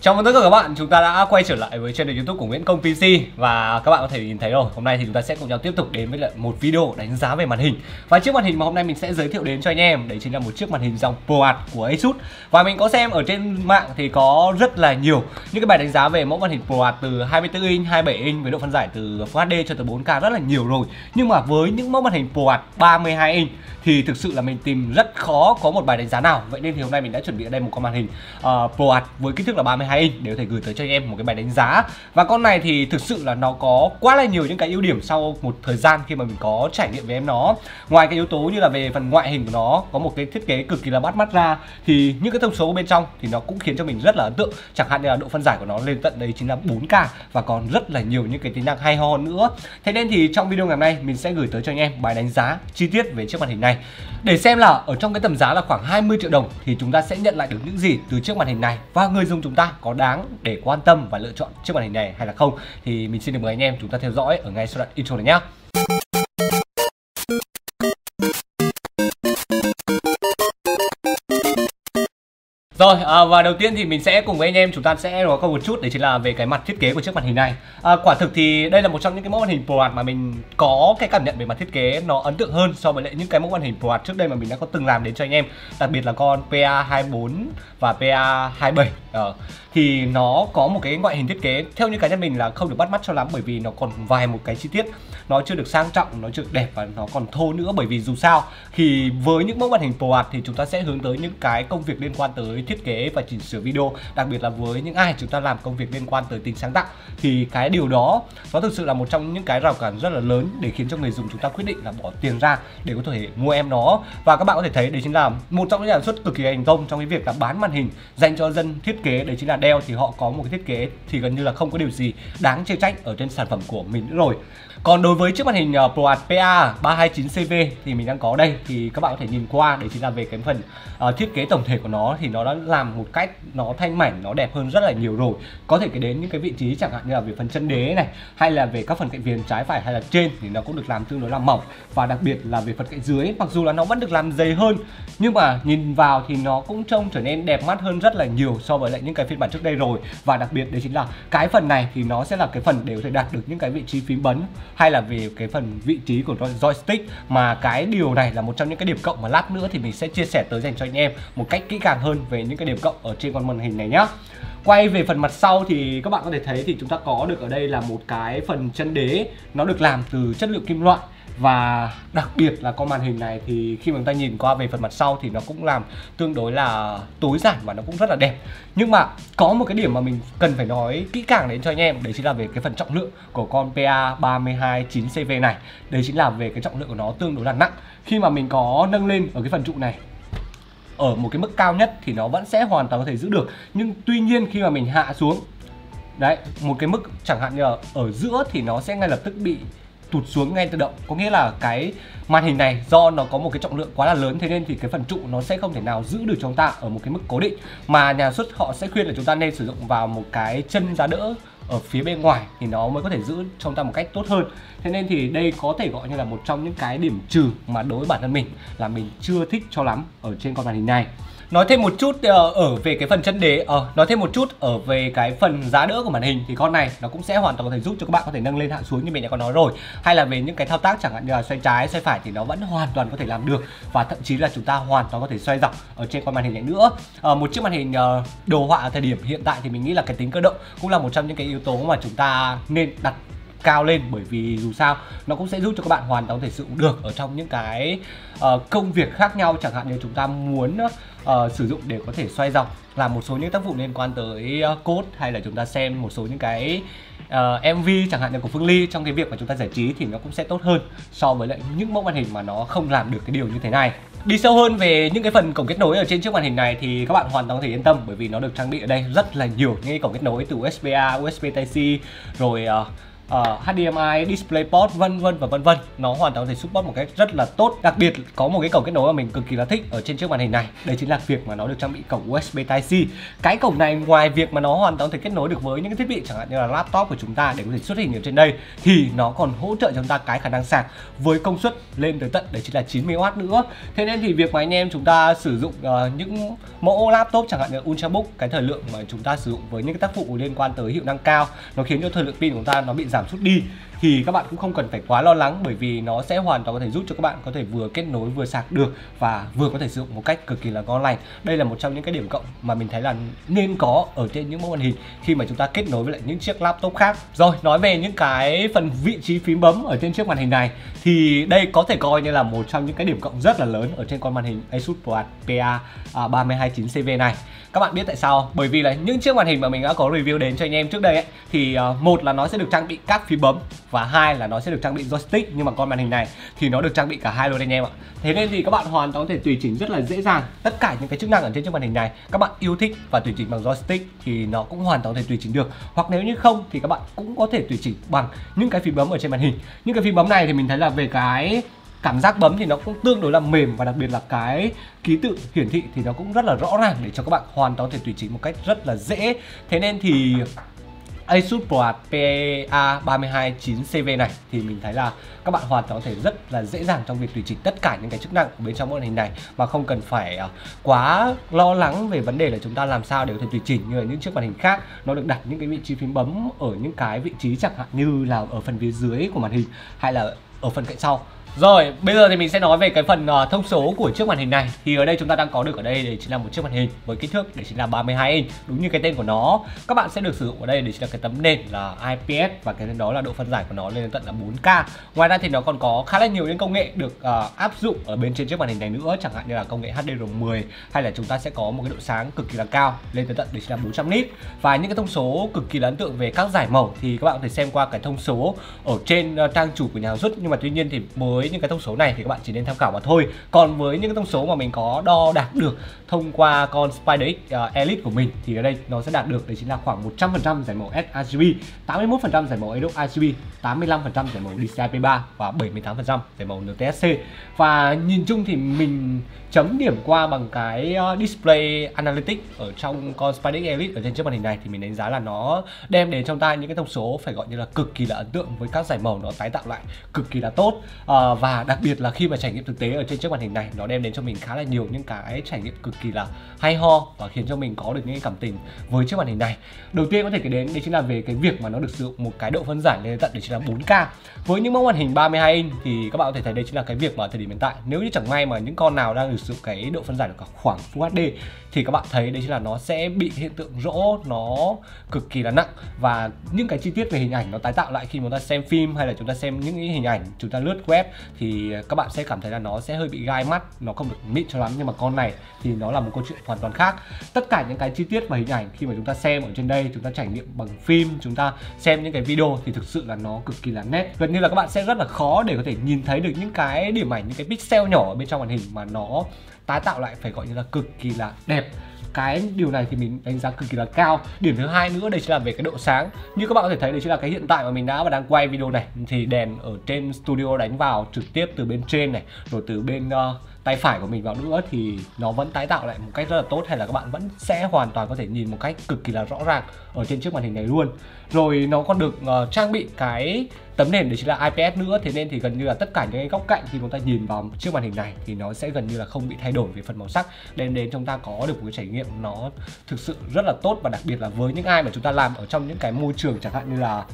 Chào mừng tất cả các bạn, chúng ta đã quay trở lại với channel youtube của Nguyễn Công PC Và các bạn có thể nhìn thấy rồi, hôm nay thì chúng ta sẽ cùng nhau tiếp tục đến với lại một video đánh giá về màn hình. Và chiếc màn hình mà hôm nay mình sẽ giới thiệu đến cho anh em Đấy chính là một chiếc màn hình dòng ProArt của Asus. Và mình có xem ở trên mạng thì có rất là nhiều những cái bài đánh giá về mẫu màn hình ProArt từ 24 inch, 27 inch với độ phân giải từ Full HD cho tới 4K rất là nhiều rồi. Nhưng mà với những mẫu màn hình ProArt 32 inch thì thực sự là mình tìm rất khó có một bài đánh giá nào. Vậy nên thì hôm nay mình đã chuẩn bị ở đây một con màn hình ờ, uh, ProArt với kích thước là 32 inch để có thể gửi tới cho anh em một cái bài đánh giá. Và con này thì thực sự là nó có quá là nhiều những cái ưu điểm sau một thời gian khi mà mình có trải nghiệm với em nó. Ngoài cái yếu tố như là về phần ngoại hình của nó, có một cái thiết kế cực kỳ là bắt mắt ra, thì những cái thông số bên trong thì nó cũng khiến cho mình rất là ấn tượng. Chẳng hạn như là độ phân giải của nó lên tận đây chính là 4K và còn rất là nhiều những cái tính năng hay ho nữa. Thế nên thì trong video ngày hôm nay, mình sẽ gửi tới cho anh em bài đánh giá chi tiết về chiếc màn hình này. Để xem là ở trong cái tầm giá là khoảng 20 triệu đồng thì chúng ta sẽ nhận lại được những gì từ chiếc màn hình này và người dùng chúng ta có đáng để quan tâm và lựa chọn chiếc màn hình này hay là không thì mình xin được mời anh em chúng ta theo dõi ở ngay sau đoạn intro này nhé. Rồi à, và đầu tiên thì mình sẽ cùng với anh em chúng ta sẽ nói qua một chút đấy chính là về cái mặt thiết kế của chiếc màn hình này. À, quả thực thì đây là một trong những cái mẫu màn hình ProArt mà mình có cái cảm nhận về mặt thiết kế nó ấn tượng hơn so với lại những cái mẫu màn hình ProArt trước đây mà mình đã có từng làm đến cho anh em. Đặc biệt là con PA24 và PA27. Ờ, thì nó có một cái ngoại hình thiết kế theo như cá nhân mình là không được bắt mắt cho lắm bởi vì nó còn vài một cái chi tiết. Nó chưa được sang trọng, nó chưa được đẹp và nó còn thô nữa bởi vì dù sao thì với những mẫu màn hình ProArt thì chúng ta sẽ hướng tới những cái công việc liên quan tới thiết kế và chỉnh sửa video đặc biệt là với những ai chúng ta làm công việc liên quan tới tính sáng tạo. Thì cái điều đó nó thực sự là một trong những cái rào cản rất là lớn để khiến cho người dùng chúng ta quyết định là bỏ tiền ra để có thể mua em nó. Và các bạn có thể thấy đấy chính là một trong những nhà sản xuất cực kỳ thành công trong cái việc là bán màn hình dành cho dân thiết kế đấy chính là Dell thì họ có một cái thiết kế thì gần như là không có điều gì đáng chê trách ở trên sản phẩm của mình nữa rồi. Còn đối với chiếc màn hình ờ, ProArt PA 329CV thì mình đang có đây thì các bạn có thể nhìn qua đấy chính là về cái phần uh, thiết kế tổng thể của nó thì nó đã làm một cách nó thanh mảnh nó đẹp hơn rất là nhiều rồi. Có thể kể đến những cái vị trí chẳng hạn như là về phần chân đế này hay là về các phần cạnh viền trái phải hay là trên thì nó cũng được làm tương đối là mỏng. Và đặc biệt là về phần cạnh dưới mặc dù là nó vẫn được làm dày hơn nhưng mà nhìn vào thì nó cũng trông trở nên đẹp mắt hơn rất là nhiều so với lại những cái phiên bản trước đây rồi. Và đặc biệt đấy chính là cái phần này thì nó sẽ là cái phần để có thể đạt được những cái vị trí phím bấm hay là về cái phần vị trí của joystick. Mà cái điều này là một trong những cái điểm cộng mà lát nữa thì mình sẽ chia sẻ tới dành cho anh em một cách kỹ càng hơn về những cái điểm cộng ở trên con màn hình này nhá quay về phần mặt sau thì các bạn có thể thấy thì chúng ta có được ở đây là một cái phần chân đế. Nó được làm từ chất liệu kim loại. Và đặc biệt là con màn hình này thì khi mà chúng ta nhìn qua về phần mặt sau thì nó cũng làm tương đối là tối giản và nó cũng rất là đẹp. Nhưng mà có một cái điểm mà mình cần phải nói kỹ càng đến cho anh em, đấy chính là về cái phần trọng lượng của con PA 329CV này. Đấy chính là về cái trọng lượng của nó tương đối là nặng. Khi mà mình có nâng lên ở cái phần trụ này ở một cái mức cao nhất thì nó vẫn sẽ hoàn toàn có thể giữ được. Nhưng tuy nhiên khi mà mình hạ xuống, đấy, một cái mức chẳng hạn như là ở giữa thì nó sẽ ngay lập tức bị tụt xuống ngay tự động. Có nghĩa là cái màn hình này do nó có một cái trọng lượng quá là lớn, thế nên thì cái phần trụ nó sẽ không thể nào giữ được chúng ta ở một cái mức cố định. Mà nhà xuất họ sẽ khuyên là chúng ta nên sử dụng vào một cái chân giá đỡ ở phía bên ngoài thì nó mới có thể giữ trong ta một cách tốt hơn. Thế nên thì đây có thể gọi như là một trong những cái điểm trừ mà đối với bản thân mình là mình chưa thích cho lắm ở trên con màn hình này nói thêm một chút ờ, ở về cái phần chân đế ờ, nói thêm một chút ở về cái phần giá đỡ của màn hình thì con này nó cũng sẽ hoàn toàn có thể giúp cho các bạn có thể nâng lên hạ xuống như mình đã có nói rồi. Hay là về những cái thao tác chẳng hạn như là xoay trái xoay phải thì nó vẫn hoàn toàn có thể làm được và thậm chí là chúng ta hoàn toàn có thể xoay dọc ở trên con màn hình này nữa. Ờ, một chiếc màn hình ờ, đồ họa ở thời điểm hiện tại thì mình nghĩ là cái tính cơ động cũng là một trong những cái yếu tố mà chúng ta nên đặt cao lên bởi vì dù sao nó cũng sẽ giúp cho các bạn hoàn toàn có thể sử dụng được ở trong những cái uh, công việc khác nhau. Chẳng hạn như chúng ta muốn uh, Ờ, sử dụng để có thể xoay dọc làm một số những tác vụ liên quan tới uh, code hay là chúng ta xem một số những cái ờ, uh, MV chẳng hạn như của Phương Ly trong cái việc mà chúng ta giải trí thì nó cũng sẽ tốt hơn so với lại những mẫu màn hình mà nó không làm được cái điều như thế này. Đi sâu hơn về những cái phần cổng kết nối ở trên chiếc màn hình này thì các bạn hoàn toàn có thể yên tâm bởi vì nó được trang bị ở đây rất là nhiều những cái cổng kết nối từ USB-A, USB Type-C rồi uh, Ờ, uh, HDMI, DisplayPort vân vân và vân vân. Nó hoàn toàn có thể support một cách rất là tốt. Đặc biệt có một cái cổng kết nối mà mình cực kỳ là thích ở trên chiếc màn hình này. Đây chính là việc mà nó được trang bị cổng USB Type-C cái cổng này ngoài việc mà nó hoàn toàn có thể kết nối được với những cái thiết bị chẳng hạn như là laptop của chúng ta để có thể xuất hình ở trên đây thì nó còn hỗ trợ cho chúng ta cái khả năng sạc với công suất lên tới tận đấy chính là 90W nữa. Thế nên thì việc mà anh em chúng ta sử dụng uh, những mẫu laptop chẳng hạn như Ultrabook cái thời lượng mà chúng ta sử dụng với những cái tác vụ liên quan tới hiệu năng cao nó khiến cho thời lượng pin của chúng ta nó bị giảm giảm sút đi thì các bạn cũng không cần phải quá lo lắng bởi vì nó sẽ hoàn toàn có thể giúp cho các bạn có thể vừa kết nối vừa sạc được và vừa có thể sử dụng một cách cực kỳ là ngon lành. Đây là một trong những cái điểm cộng mà mình thấy là nên có ở trên những mẫu màn hình khi mà chúng ta kết nối với lại những chiếc laptop khác. Rồi nói về những cái phần vị trí phím bấm ở trên chiếc màn hình này thì đây có thể coi như là một trong những cái điểm cộng rất là lớn ở trên con màn hình Asus ProArt PA 329CV này. Các bạn biết tại sao bởi vì là những chiếc màn hình mà mình đã có review đến cho anh em trước đây ấy, thì uh, một là nó sẽ được trang bị các phím bấm và hai là nó sẽ được trang bị joystick nhưng mà con màn hình này thì nó được trang bị cả hai luôn anh em ạ. Thế nên thì các bạn hoàn toàn có thể tùy chỉnh rất là dễ dàng tất cả những cái chức năng ở trên chiếc màn hình này. Các bạn yêu thích và tùy chỉnh bằng joystick thì nó cũng hoàn toàn có thể tùy chỉnh được. Hoặc nếu như không thì các bạn cũng có thể tùy chỉnh bằng những cái phím bấm ở trên màn hình. Những cái phím bấm này thì mình thấy là về cái cảm giác bấm thì nó cũng tương đối là mềm và đặc biệt là cái ký tự hiển thị thì nó cũng rất là rõ ràng để cho các bạn hoàn toàn có thể tùy chỉnh một cách rất là dễ. Thế nên thì Asus ProArt PA 329CV này thì mình thấy là các bạn hoàn toàn có thể rất là dễ dàng trong việc tùy chỉnh tất cả những cái chức năng của bên trong màn hình này mà không cần phải uh, quá lo lắng về vấn đề là chúng ta làm sao để có thể tùy chỉnh như là những chiếc màn hình khác. Nó được đặt những cái vị trí phím bấm ở những cái vị trí chẳng hạn như là ở phần phía dưới của màn hình hay là ở phần cạnh sau. Rồi, bây giờ thì mình sẽ nói về cái phần uh, thông số của chiếc màn hình này. Thì ở đây chúng ta đang có được ở đây để chính là một chiếc màn hình với kích thước để chính là 32 inch Đúng như cái tên của nó. Các bạn sẽ được sử dụng ở đây để chính là cái tấm nền là IPS Và cái đó là độ phân giải của nó lên đến tận là 4K Ngoài ra thì nó còn có khá là nhiều những công nghệ được uh, áp dụng ở bên trên chiếc màn hình này nữa Chẳng hạn như là công nghệ HDR10 Hay là chúng ta sẽ có một cái độ sáng cực kỳ là cao Lên tới tận đến là 400 nit. Và những cái thông số cực kỳ là ấn tượng về các giải màu Thì các bạn có thể xem qua cái thông số ở trên uh, trang chủ của nhà sản xuất. Nhưng mà tuy nhiên thì với những cái thông số này thì các bạn chỉ nên tham khảo mà thôi. Còn với những cái thông số mà mình có đo đạt được thông qua con SpiderX uh, à, Elite của mình thì ở đây nó sẽ đạt được đấy chính là khoảng 100% giải màu sRGB 81% giải màu Adobe RGB 85% giải màu DCI-P3 và 78% về màu NTSC và nhìn chung thì mình chấm điểm qua bằng cái ờ, display analytics ở trong con SpiderX Elite ở trên chiếc màn hình này thì mình đánh giá là nó đem đến trong tay những cái thông số phải gọi như là cực kỳ là ấn tượng với các giải màu nó tái tạo lại cực kỳ là tốt. À, và đặc biệt là khi mà trải nghiệm thực tế ở trên chiếc màn hình này nó đem đến cho mình khá là nhiều những cái trải nghiệm cực kỳ là hay ho và khiến cho mình có được những cái cảm tình với chiếc màn hình này. Đầu tiên có thể kể đến đây chính là về cái việc mà nó được sử dụng một cái độ phân giải lên tận để chính là 4K với những mẫu màn hình 32 inch thì các bạn có thể thấy đây chính là cái việc mà thời điểm hiện tại. Nếu như chẳng may mà những con nào đang sử dụng cái độ phân giải được khoảng Full HD thì các bạn thấy đấy chính là nó sẽ bị hiện tượng rỗ, nó cực kỳ là nặng. Và những cái chi tiết về hình ảnh nó tái tạo lại khi chúng ta xem phim hay là chúng ta xem những cái hình ảnh chúng ta lướt web, thì các bạn sẽ cảm thấy là nó sẽ hơi bị gai mắt, nó không được mịn cho lắm. Nhưng mà con này thì nó là một câu chuyện hoàn toàn khác. Tất cả những cái chi tiết và hình ảnh khi mà chúng ta xem ở trên đây, chúng ta trải nghiệm bằng phim, chúng ta xem những cái video thì thực sự là nó cực kỳ là nét. Gần như là các bạn sẽ rất là khó để có thể nhìn thấy được những cái điểm ảnh, những cái pixel nhỏ ở bên trong màn hình mà nó tái tạo lại phải gọi như là cực kỳ là đẹp. Cái điều này thì mình đánh giá cực kỳ là cao. Điểm thứ hai nữa đây chính là về cái độ sáng. Như các bạn có thể thấy đây chính là cái hiện tại mà mình đã và đang quay video này. Thì đèn ở trên studio đánh vào trực tiếp từ bên trên này rồi từ bên uh, tay phải của mình vào nữa thì nó vẫn tái tạo lại một cách rất là tốt hay là các bạn vẫn sẽ hoàn toàn có thể nhìn một cách cực kỳ là rõ ràng ở trên chiếc màn hình này luôn. Rồi nó còn được uh, trang bị cái tấm nền đấy chính là IPS nữa. Thế nên thì gần như là tất cả những cái góc cạnh khi chúng ta nhìn vào chiếc màn hình này thì nó sẽ gần như là không bị thay đổi về phần màu sắc. Đem đến chúng ta có được một cái trải nghiệm nó thực sự rất là tốt và đặc biệt là với những ai mà chúng ta làm ở trong những cái môi trường chẳng hạn như là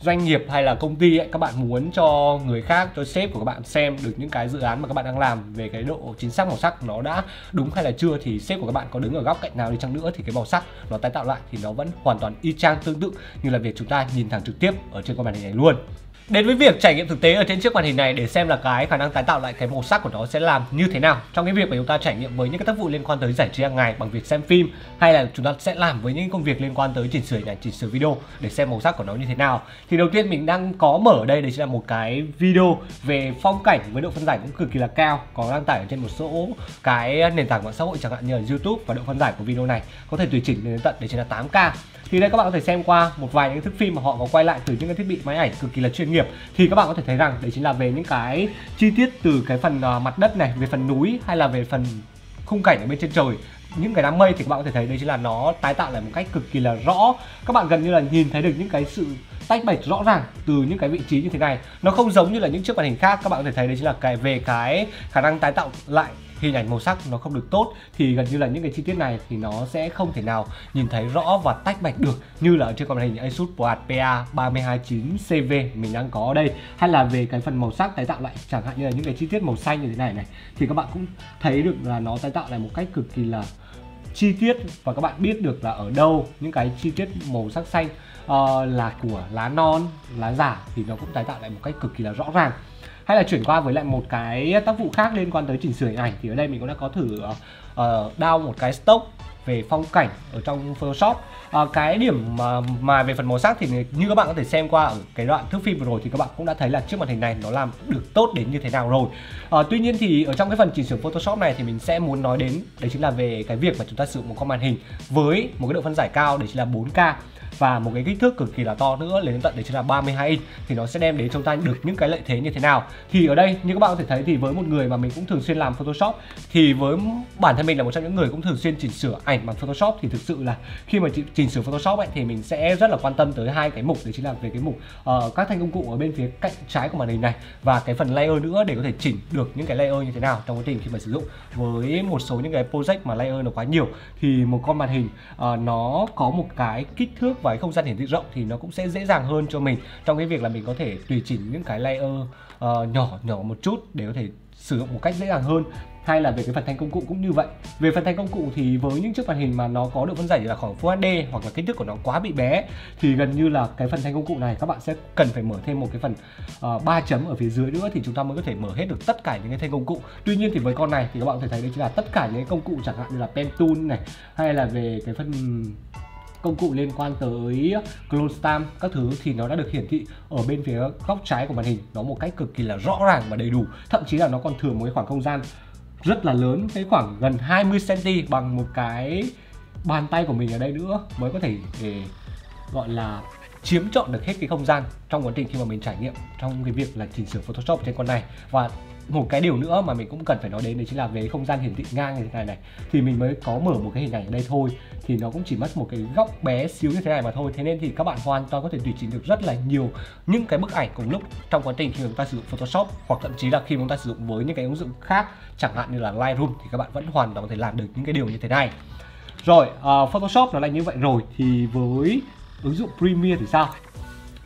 doanh nghiệp hay là công ty ấy, các bạn muốn cho người khác cho sếp của các bạn xem được những cái dự án mà các bạn đang làm về cái độ chính xác màu sắc nó đã đúng hay là chưa thì sếp của các bạn có đứng ở góc cạnh nào đi chăng nữa thì cái màu sắc nó tái tạo lại thì nó vẫn hoàn toàn y chang tương tự như là việc chúng ta nhìn thẳng trực tiếp ở trên con màn hình này luôn. Đến với việc trải nghiệm thực tế ở trên chiếc màn hình này để xem là cái khả năng tái tạo lại cái màu sắc của nó sẽ làm như thế nào. Trong cái việc mà chúng ta trải nghiệm với những cái tác vụ liên quan tới giải trí hàng ngày bằng việc xem phim hay là chúng ta sẽ làm với những công việc liên quan tới chỉnh sửa ảnh, chỉnh sửa video để xem màu sắc của nó như thế nào. Thì đầu tiên mình đang có mở ở đây đấy chính là một cái video về phong cảnh với độ phân giải cũng cực kỳ là cao có đăng tải ở trên một số cái nền tảng mạng xã hội chẳng hạn như là YouTube và độ phân giải của video này. Có thể tùy chỉnh đến tận đấy chính là 8K thì đây các bạn có thể xem qua một vài những thước phim mà họ có quay lại từ những cái thiết bị máy ảnh cực kỳ là chuyên nghiệp. Thì các bạn có thể thấy rằng đấy chính là về những cái chi tiết từ cái phần uh, mặt đất này về phần núi hay là về phần khung cảnh ở bên trên trời. Những cái đám mây thì các bạn có thể thấy đây chính là nó tái tạo lại một cách cực kỳ là rõ. Các bạn gần như là nhìn thấy được những cái sự tách bạch rõ ràng từ những cái vị trí như thế này. Nó không giống như là những chiếc màn hình khác. Các bạn có thể thấy đây chính là cái về cái khả năng tái tạo lại hình ảnh màu sắc nó không được tốt thì gần như là những cái chi tiết này thì nó sẽ không thể nào nhìn thấy rõ và tách bạch được như là ở trên con màn hình Asus Quad PA 329 CV mình đang có ở đây. Hay là về cái phần màu sắc tái tạo lại chẳng hạn như là những cái chi tiết màu xanh như thế này này thì các bạn cũng thấy được là nó tái tạo lại một cách cực kỳ là chi tiết và các bạn biết được là ở đâu những cái chi tiết màu sắc xanh uh, là của lá non lá giả thì nó cũng tái tạo lại một cách cực kỳ là rõ ràng hay là chuyển qua với lại một cái tác vụ khác liên quan tới chỉnh sửa hình ảnh thì ở đây mình cũng đã có thử uh, down đao một cái stock về phong cảnh ở trong Photoshop. À, cái điểm mà, mà về phần màu sắc thì như các bạn có thể xem qua ở cái đoạn thước phim vừa rồi thì các bạn cũng đã thấy là chiếc màn hình này nó làm được tốt đến như thế nào rồi. À, tuy nhiên thì ở trong cái phần chỉnh sửa Photoshop này thì mình sẽ muốn nói đến đấy chính là về cái việc mà chúng ta sử dụng một con màn hình với một cái độ phân giải cao đấy chính là 4K và một cái kích thước cực kỳ là to nữa lên đến tận đấy chính là 32 inch thì nó sẽ đem đến cho chúng ta được những cái lợi thế như thế nào. Thì ở đây như các bạn có thể thấy thì với một người mà mình cũng thường xuyên làm Photoshop thì với bản thân mình là một trong những người cũng thường xuyên chỉnh sửa ảnh bằng Photoshop thì thực sự là khi mà chỉnh sửa Photoshop ấy thì mình sẽ rất là quan tâm tới hai cái mục đấy chính là về cái mục uh, các thanh công cụ ở bên phía cạnh trái của màn hình này và cái phần layer nữa để có thể chỉnh được những cái layer như thế nào trong quá trình khi mà sử dụng. Với một số những cái project mà layer nó quá nhiều thì một con màn hình uh, nó có một cái kích thước và cái không gian hiển thị rộng thì nó cũng sẽ dễ dàng hơn cho mình trong cái việc là mình có thể tùy chỉnh những cái layer uh, nhỏ nhỏ một chút để có thể sử dụng một cách dễ dàng hơn. Hay là về cái phần thanh công cụ cũng như vậy. Về phần thanh công cụ thì với những chiếc màn hình mà nó có độ phân giải là khoảng Full HD hoặc là kích thước của nó quá bị bé thì gần như là cái phần thanh công cụ này các bạn sẽ cần phải mở thêm một cái phần ờ, uh, 3 chấm ở phía dưới nữa thì chúng ta mới có thể mở hết được tất cả những cái thanh công cụ. Tuy nhiên thì với con này thì các bạn có thể thấy đây chính là tất cả những cái công cụ chẳng hạn như là pen tool này hay là về cái phần công cụ liên quan tới clone stamp các thứ thì nó đã được hiển thị ở bên phía góc trái của màn hình. Nó một cách cực kỳ là rõ ràng và đầy đủ. Thậm chí là nó còn thừa một cái khoảng không gian rất là lớn, cái khoảng gần 20 cm bằng một cái bàn tay của mình ở đây nữa mới có thể, để gọi là chiếm trọn được hết cái không gian trong quá trình khi mà mình trải nghiệm trong cái việc là chỉnh sửa Photoshop trên con này. Và một cái điều nữa mà mình cũng cần phải nói đến đấy chính là về không gian hiển thị ngang như thế này này. Thì mình mới có mở một cái hình ảnh ở đây thôi. Thì nó cũng chỉ mất một cái góc bé xíu như thế này mà thôi. Thế nên thì các bạn hoàn toàn có thể tùy chỉnh được rất là nhiều những cái bức ảnh cùng lúc trong quá trình khi chúng ta sử dụng Photoshop hoặc thậm chí là khi chúng ta sử dụng với những cái ứng dụng khác chẳng hạn như là Lightroom thì các bạn vẫn hoàn toàn có thể làm được những cái điều như thế này. Rồi uh, Photoshop nó là như vậy rồi. Thì với ứng dụng Premiere thì sao?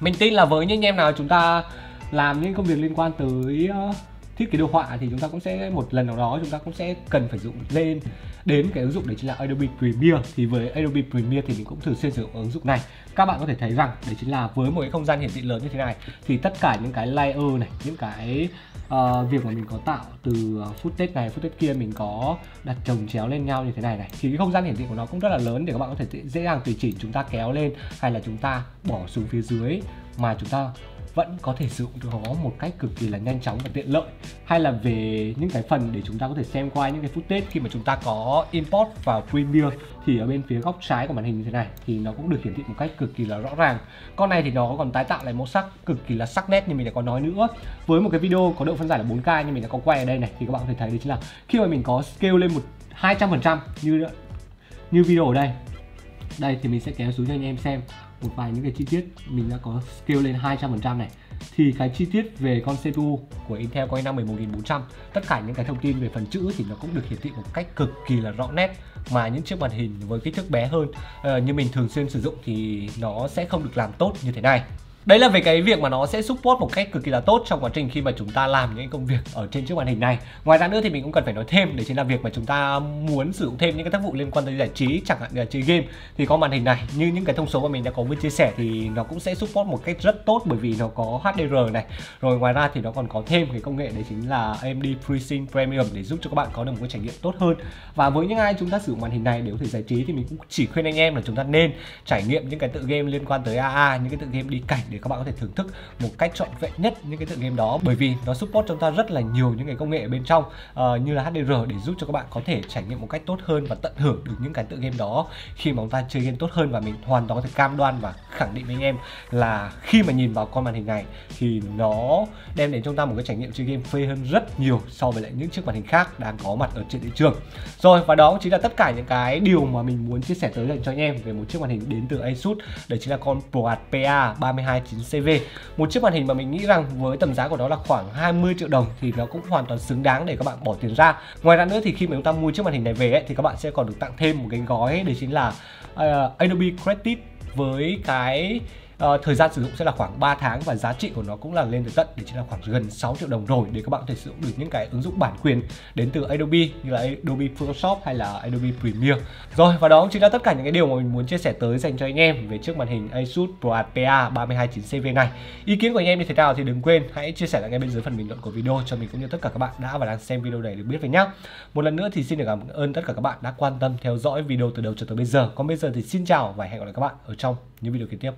Mình tin là với những anh em nào chúng ta làm những công việc liên quan tới uh, thiết kế đồ họa thì chúng ta cũng sẽ một lần nào đó chúng ta cũng sẽ cần phải dùng lên đến cái ứng dụng đấy chính là Adobe Premiere. Thì với Adobe Premiere thì mình cũng thường xuyên sử dụng ứng dụng này. Các bạn có thể thấy rằng đấy chính là với một cái không gian hiển thị lớn như thế này thì tất cả những cái layer này những cái uh, việc mà mình có tạo từ ờ, footage này footage kia mình có đặt chồng chéo lên nhau như thế này này thì cái không gian hiển thị của nó cũng rất là lớn để các bạn có thể dễ dàng tùy chỉnh chúng ta kéo lên hay là chúng ta bỏ xuống phía dưới mà chúng ta vẫn có thể sử dụng nó một cách cực kỳ là nhanh chóng và tiện lợi. Hay là về những cái phần để chúng ta có thể xem qua những cái footage khi mà chúng ta có import vào Premiere, thì ở bên phía góc trái của màn hình như thế này, thì nó cũng được hiển thị một cách cực kỳ là rõ ràng. Con này thì nó còn tái tạo lại màu sắc cực kỳ là sắc nét như mình đã có nói nữa. Với một cái video có độ phân giải là 4K như mình đã có quay ở đây này, thì các bạn có thể thấy đấy chính là khi mà mình có scale lên một 200% như như video ở đây. Đây thì mình sẽ kéo xuống cho anh em xem một vài những cái chi tiết. Mình đã có scale lên 200% này. Thì cái chi tiết về con CPU của Intel Core i5 11400 tất cả những cái thông tin về phần chữ thì nó cũng được hiển thị một cách cực kỳ là rõ nét mà những chiếc màn hình với kích thước bé hơn. Uh, như mình thường xuyên sử dụng thì nó sẽ không được làm tốt như thế này. Đấy là về cái việc mà nó sẽ support một cách cực kỳ là tốt trong quá trình khi mà chúng ta làm những công việc ở trên chiếc màn hình này. Ngoài ra nữa thì mình cũng cần phải nói thêm để chính là việc mà chúng ta muốn sử dụng thêm những cái tác vụ liên quan tới giải trí chẳng hạn như là chơi game thì có màn hình này như những cái thông số mà mình đã có vừa chia sẻ thì nó cũng sẽ support một cách rất tốt bởi vì nó có HDR này. Rồi ngoài ra thì nó còn có thêm cái công nghệ đấy chính là AMD FreeSync Premium để giúp cho các bạn có được một cái trải nghiệm tốt hơn. Và với những ai chúng ta sử dụng màn hình này để có thể giải trí thì mình cũng chỉ khuyên anh em là chúng ta nên trải nghiệm những cái tự game liên quan tới AA, những cái tự game đi cảnh để để các bạn có thể thưởng thức một cách trọn vẹn nhất những cái tựa game đó. Bởi vì nó support chúng ta rất là nhiều những cái công nghệ ở bên trong uh, như là HDR để giúp cho các bạn có thể trải nghiệm một cách tốt hơn và tận hưởng được những cái tựa game đó. Khi mà chúng ta chơi game tốt hơn và mình hoàn toàn có thể cam đoan và khẳng định với anh em là khi mà nhìn vào con màn hình này thì nó đem đến cho chúng ta một cái trải nghiệm chơi game phê hơn rất nhiều so với lại những chiếc màn hình khác đang có mặt ở trên thị trường. Rồi và đó chính là tất cả những cái điều mà mình muốn chia sẻ tới dành cho anh em về một chiếc màn hình đến từ Asus. Đấy chính là con ProArt PA CV một chiếc màn hình mà mình nghĩ rằng với tầm giá của nó là khoảng 20 triệu đồng thì nó cũng hoàn toàn xứng đáng để các bạn bỏ tiền ra. Ngoài ra nữa thì khi mà chúng ta mua chiếc màn hình này về ấy, thì các bạn sẽ còn được tặng thêm một cái gói đấy chính là uh, Adobe Creative với cái uh, thời gian sử dụng sẽ là khoảng 3 tháng và giá trị của nó cũng là lên tới tận để chỉ là khoảng gần 6 triệu đồng rồi để các bạn có thể sử dụng được những cái ứng dụng bản quyền đến từ Adobe như là Adobe Photoshop hay là Adobe Premiere. Rồi và đó chính là tất cả những cái điều mà mình muốn chia sẻ tới dành cho anh em về chiếc màn hình Asus ProArt PA 329CV này. Ý kiến của anh em như thế nào thì đừng quên hãy chia sẻ lại ngay bên dưới phần bình luận của video cho mình cũng như tất cả các bạn đã và đang xem video này được biết về nhá. Một lần nữa thì xin được cảm ơn tất cả các bạn đã quan tâm theo dõi video từ đầu cho tới bây giờ. Còn bây giờ thì xin chào và hẹn gặp lại các bạn ở trong những video kế tiếp.